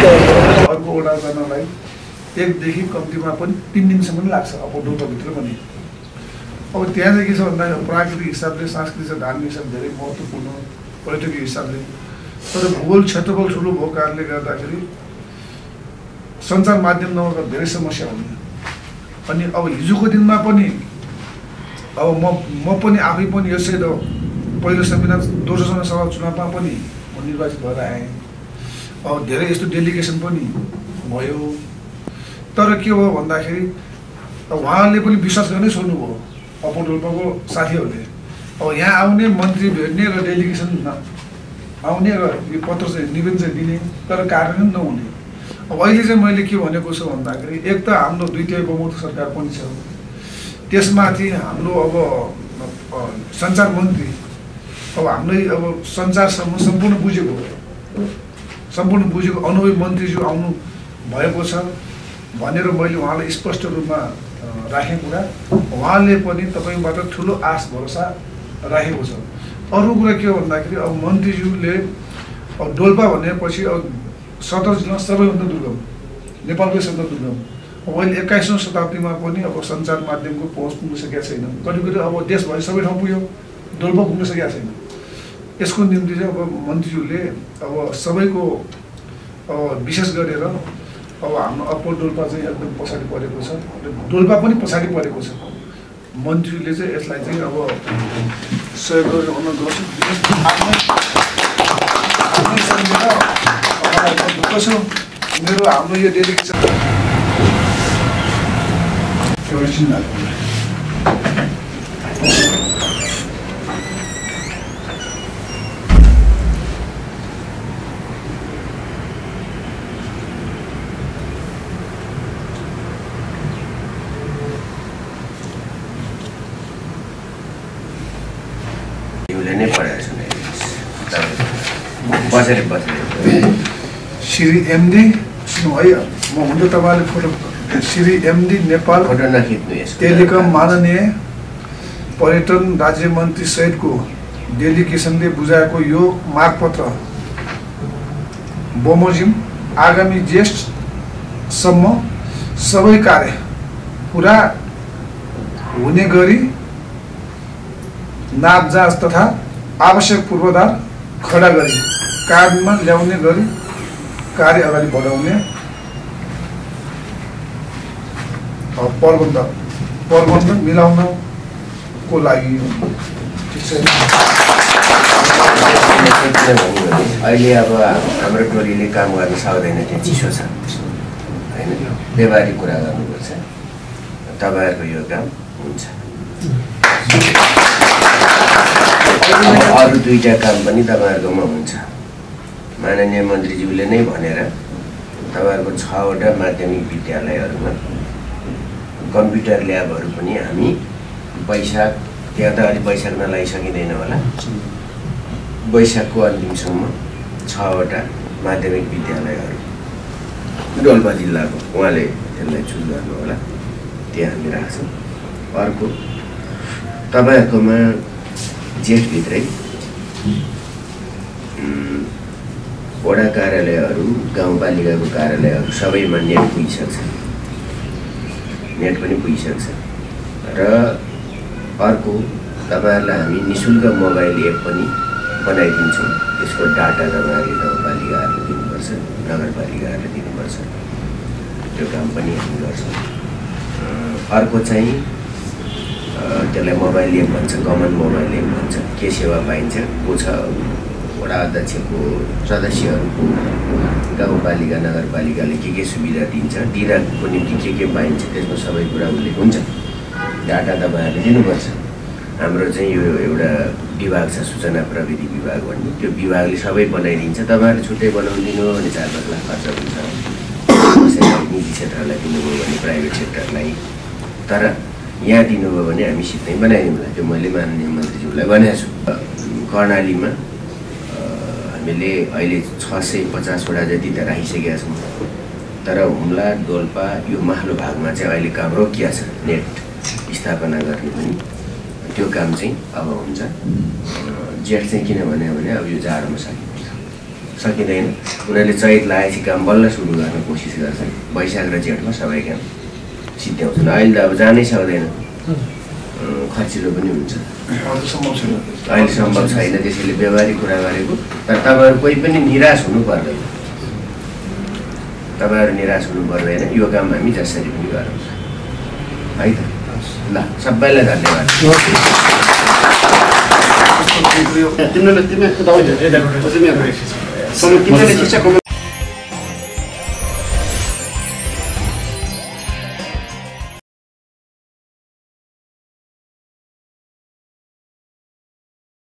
अर्को वडा जानलाई एकदेखि कम्तीमा पनि तिन दिनसम्म लाग्छ अब डोल्पाभित्र पनि। अब त्यहाँ चाहिँ के छ भन्दा प्राकृतिक हिसाबले सांस्कृतिक धार्मिक हिसाबले धेरै महत्त्वपूर्ण पर्यटकीय हिसाबले। तर भूगोल क्षेत्रफल ठुलो भएको कारणले गर्दाखेरि सञ्चार माध्यम नभएको धेरै समस्या हुने। अनि अब हिजोको दिनमा पनि अब म म पनि आफै पनि यसै त पहिलो संविधान दोस्रो सभा चुनावमा पनि म निर्वाचित भएर आएँ। अब धेरै यस्तो डेलिगेसन पनि भयो। तर के भयो भन्दाखेरि उहाँहरूले पनि विश्वास गर्नै छोड्नुभयो अप्पर डोल्पाको साथीहरूले। अब यहाँ आउने मन्त्री भेट्ने र डेलिगेसन आउने र यो पत्र चाहिँ निवेदन चाहिँ दिने तर कार्यान्वयन नहुने। अब अहिले चाहिँ मैले के भनेको छु भन्दाखेरि एक त हाम्रो द्वितीय बहुमत सरकार पनि छ। त्यसमाथि हाम्रो अब सञ्चार मन्त्री अब हामीलाई अब सञ्चारसम्म सम्पूर्ण बुझेको सम्पूर्ण बुझेको अनुभवी मन्त्रीज्यू आउनु भएको छ भनेर मैले उहाँलाई स्पष्ट रूपमा अ, राखेँ कुरा। उहाँले पनि तपाईँबाट ठुलो आश भरोसा राखेको छ। अरू कुरा के हो भन्दाखेरि अब मन्त्रीज्यूले अब डोल्पा भनेपछि अब सत्र जिल्ला सबैभन्दा दुर्गम नेपालकै सबभन्दा दुर्गम। अब अहिले एक्काइसौँ शताब्दीमा पनि अब सञ्चार माध्यमको पहुँच पुग्न सकेका छैन कति कति अब देशभरि सबै ठाउँ पुग्यो डोल्पा पुग्न सकेका छैन यसको निम्ति चाहिँ अब मन्त्रीज्यूले अब सबैको अब विशेष गरेर अब हाम्रो अप्पर डोल्पा चाहिँ एकदम पछाडि परेको छ। डोल्पा पनि पछाडि परेको छ। मन्त्रीले चाहिँ यसलाई चाहिँ अब सहयोग गरेर अनुरोध गर्छु। छ। मेरो हाम्रो यो डेलिगेसन एउटा चिन्ह तिमीले नै पढाएको छु बसेर बसेर श्री एमडी सुन्नु है म हुन त तपाईँले photo Shri MD Nepal photo नखिच्नु telecom माननीय पर्यटन राज्य मन्त्री सहितको डेलिगेसनले बुझाएको यो मागपत्र बमोजिम आगामी ज्येष्ठसम्म सबै कार्य पुरा हुने गरी नाप जाँच तथा आवश्यक पूर्वाधार खडा गरी काममा ल्याउने गरी कार्य अगाडि बढाउने। प्रबन्ध प्रबन्ध मिलाउनको लागि। अहिले अब हाम्रो टोलीले काम गर्न सक्दैन त्यो चिसो छ। होइन? व्यवहारिक कुरा गर्नुपर्छ। तपाईँहरूको यो काम हुन्छ। अरू दुईवटा काम पनि तपाईँहरूकोमा हुन्छ। माननीय मन्त्रीज्यूले नै भनेर तपाईँहरूको छवटा माध्यमिक विद्यालयहरूमा कम्प्युटर ल्याबहरू पनि हामी वैशाख त्यहाँ त अहिले वैशाख नलागि सकिँदैन होला। वैशाखको अन्तिमसम्म छवटा माध्यमिक विद्यालयहरू डोल्पा जिल्लाको उहाँले त्यसलाई चुज गर्नु होला। त्यहाँ हामी राख्छौँ। अर्को तपाईँहरूकोमा जेठभित्रै वडा कार्यालयहरू गाउँपालिकाको कार्यालयहरू सबैमा नेट पुगिसक्छ। नेट पनि पुगिसक्छ। र अर्को तपाईँहरूलाई हामी नि शुल्क मोबाइल एप पनि बनाइदिन्छौँ। त्यसको डाटा तपाईँहरूले गाउँपालिकाहरूले दिनुपर्छ नगरपालिकाहरूले दिनुपर्छ। त्यो काम पनि हामी गर्छौँ। अर्को चाहिँ त्यसलाई मोबाइल एप भन्छ कमन मोबाइल एप भन्छ। के सेवा पाइन्छ को छ वडा अध्यक्षको सदस्यहरूको गाउँपालिका नगरपालिकाले के के सुविधा दिन्छ दिँदाको निम्ति के के पाइन्छ त्यसमा सबै कुरा उल्लेख हुन्छ डाटा तपाईँहरूले दिनुपर्छ हाम्रो चाहिँ यो एउटा विभाग छ सूचना प्रविधि विभाग भन्ने त्यो विभागले सबै बनाइदिन्छ तपाईँहरूले छुट्टै बनाउनु दिनु भने चार पाँच लाख खर्च हुन्छ निजी क्षेत्रलाई दिनुभयो भने प्राइभेट सेक्टरलाई तर यहाँ दिनुभयो भने हामी सिधै बनाइदिउँला त्यो मैले माननीय मन्त्रीज्यूलाई भनेको छु कर्णालीमा हामीले अहिले छ सय पचासवटा जति त राखिसकेका छौँ तर हुम्ला डोल्पा यो माथिल्लो भागमा चाहिँ अहिले काम रोकिया छ नेट स्थापना गर्ने पनि। त्यो काम चाहिँ अब हुन्छ। जेठ चाहिँ किन भन्यो भने अब यो जाडोमा सकिन्छ। सकिँदैन। उनीहरूले चैत लागेपछि काम बल्ल सुरु गर्न कोसिस गर्छन्। वैशाख र जेठमा सबै काम सिद्ध्याउँछन्। अहिले त अब जानै सक्दैन। खर्चिलो पनि हुन्छ अझ सम्भव छैन अहिले सम्भव छैन त्यसैले व्यवहारिक कुरा गरेको तर तपाईँहरू कोही पनि निराश हुनु पर्दैन तपाईँहरू निराश हुनु पर्दैन यो काम हामी जसरी पनि गरौँ है त ल सबैलाई धन्यवाद